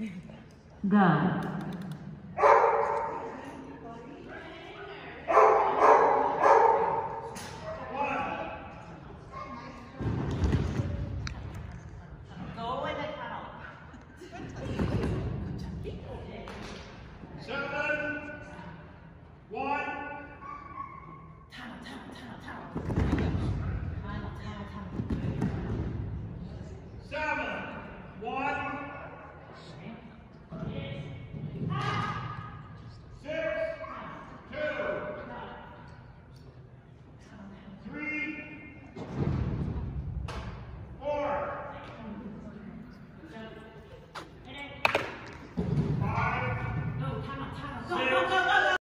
Go. Seven, one, time, time.